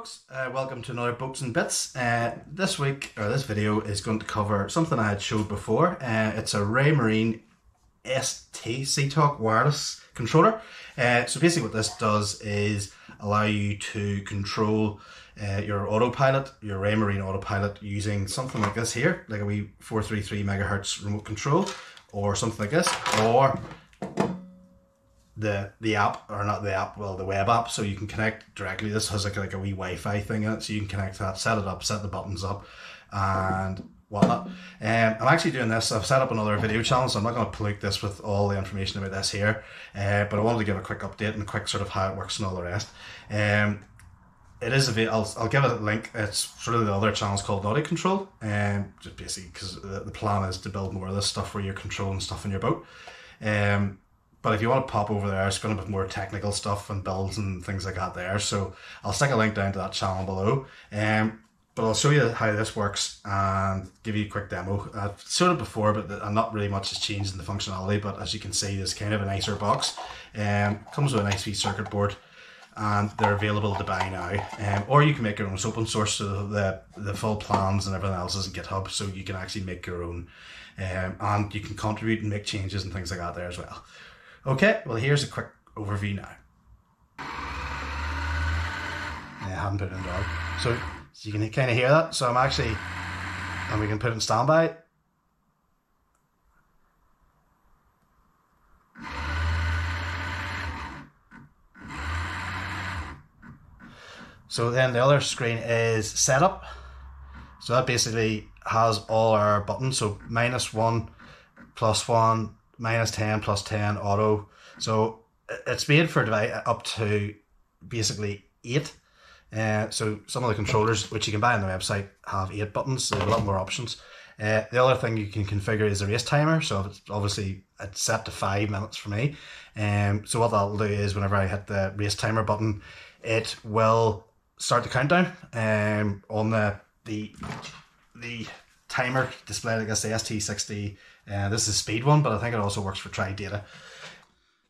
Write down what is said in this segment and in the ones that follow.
folks, uh, welcome to another Boats and Bits. Uh, this week, or this video, is going to cover something I had showed before. Uh, it's a Raymarine Seatalk wireless controller. Uh, so basically what this does is allow you to control uh, your autopilot, your Raymarine autopilot using something like this here, like a wee 433 megahertz remote control, or something like this, or the the app or not the app, well the web app, so you can connect directly. This has like like a wee Wi-Fi thing in it, so you can connect that, set it up, set the buttons up, and whatnot. Um, I'm actually doing this. I've set up another video channel, so I'm not going to pollute this with all the information about this here. Uh, but I wanted to give a quick update and a quick sort of how it works and all the rest. Um, it is a I'll, I'll give it a link. It's sort of the other channel's called Nauti Control, and um, just basically because the, the plan is to build more of this stuff where you're controlling stuff in your boat. Um, but if you want to pop over there, it's going to be more technical stuff and builds and things like that there. So I'll stick a link down to that channel below. Um, but I'll show you how this works and give you a quick demo. I've showed it before, but not really much has changed in the functionality. But as you can see, there's kind of a nicer box. Um, comes with a nice wee circuit board and they're available to buy now. Um, or you can make your own. It's open source, so the the full plans and everything else is in GitHub, so you can actually make your own, um, and you can contribute and make changes and things like that there as well. Okay, well here's a quick overview now. Yeah, I haven't put it in dog. So, you can kind of hear that. So I'm actually, and we can put it in standby. So then the other screen is setup. So that basically has all our buttons. So minus one, plus one, minus 10 plus 10 auto. So it's made for up to basically eight. Uh, so some of the controllers, which you can buy on the website, have eight buttons. So a lot more options. Uh, the other thing you can configure is a race timer. So it's obviously it's set to five minutes for me. Um, so what that'll do is whenever I hit the race timer button, it will start the countdown um, on the the the timer display, like I say, ST60 uh, this is a speed one, but I think it also works for tri data.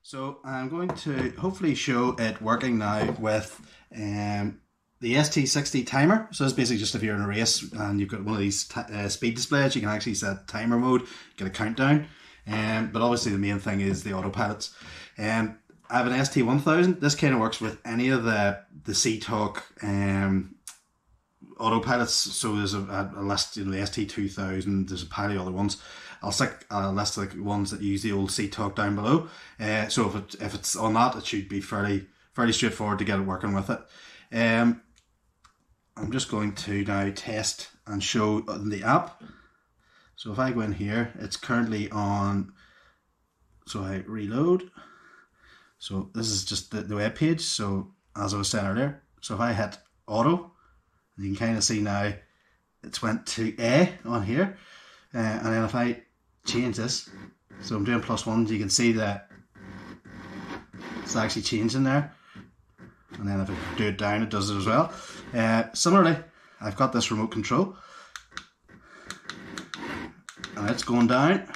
So I'm going to hopefully show it working now with um, the ST60 timer. So it's basically just if you're in a race and you've got one of these t- uh, speed displays, you can actually set timer mode, get a countdown. Um, but obviously the main thing is the autopilots. Um, I have an ST1000. This kind of works with any of the the Seatalk um, autopilots. So there's a, a list, you know, the ST2000. There's a pile of other ones. I'll stick a list of the ones that use the old Seatalk down below. Uh, so if it if it's on that, it should be fairly fairly straightforward to get it working with it. Um, I'm just going to now test and show the app. So if I go in here, it's currently on. So I reload. So this is just the, the web page. So as I was saying earlier, so if I hit auto, you can kind of see now it's went to A on here. Uh, and then if I change this. So I'm doing plus ones. You can see that it's actually changing there. And then if I do it down, it does it as well. Uh, similarly, I've got this remote control. And it's going down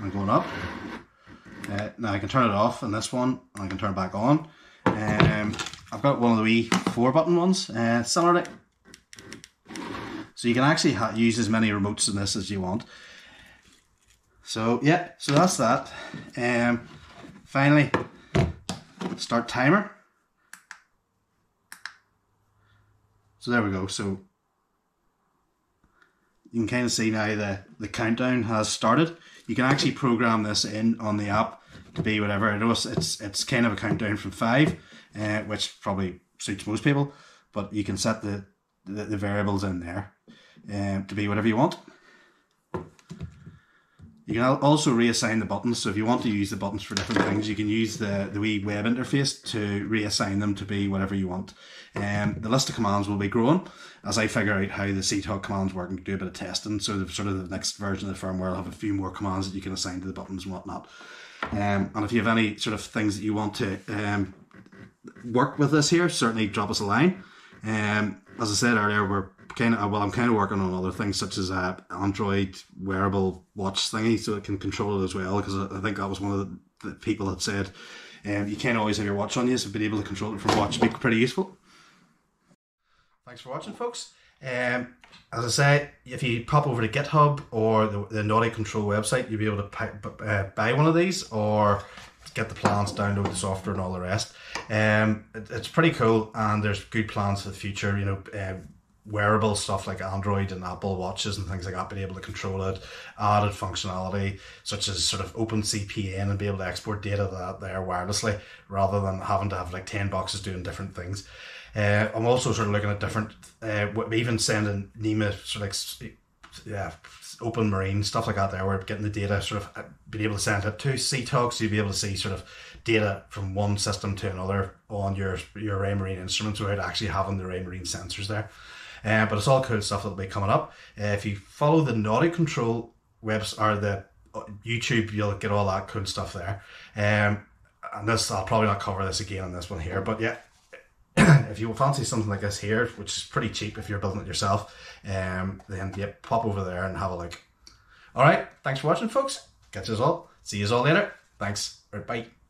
and going up. Uh, now I can turn it off in this one, and I can turn it back on. I've got one of the wee four button ones. Uh, similarly, so you can actually use as many remotes in this as you want. So yeah, so that's that. Um, finally, start timer. So there we go. So you can kind of see now the, the countdown has started. You can actually program this in on the app to be whatever. it is. it's it's kind of a countdown from five, uh, which probably suits most people. But you can set the, the, the variables in there um, to be whatever you want. You can also reassign the buttons. So if you want to use the buttons for different things, you can use the, the wee web interface to reassign them to be whatever you want. Um, the list of commands will be growing as I figure out how the Seatalk commands work and do a bit of testing. So the sort of the next version of the firmware will have a few more commands that you can assign to the buttons and whatnot. Um, and if you have any sort of things that you want to um, work with us here, certainly drop us a line. Um, as I said earlier, we're kind of well, I'm kind of working on other things such as a Android wearable watch thingy, so it can control it as well. Because I think that was one of the, the people that said, um, you can't always have your watch on you, so being able to control it from watch would be pretty useful. Thanks for watching, folks. Um, as I say, if you pop over to GitHub or the, the Nauti Control website, you'll be able to pi- bu- uh, buy one of these or get the plans, download the software, and all the rest. Um, it, it's pretty cool, and there's good plans for the future. You know, uh, wearable stuff like Android and Apple watches and things like that, being able to control it, added functionality such as sort of OpenCPN and be able to export data that there wirelessly rather than having to have like 10 boxes doing different things. Uh, I'm also sort of looking at different, uh, even sending NMEA sort of yeah, open marine stuff like that there we're getting the data sort of uh, being able to send it to Seatalk so you'll be able to see sort of data from one system to another on your your Raymarine instruments without actually having the Raymarine sensors there. Uh, but it's all cool stuff that'll be coming up. Uh, if you follow the Nauti Control webs or the uh, YouTube, you'll get all that cool stuff there. Um, and this, I'll probably not cover this again on this one here, but yeah, if you fancy something like this here, which is pretty cheap if you're building it yourself, um, then yeah, pop over there and have a look. All right, thanks for watching, folks. Catch us all. See you all later. Thanks. Right, bye.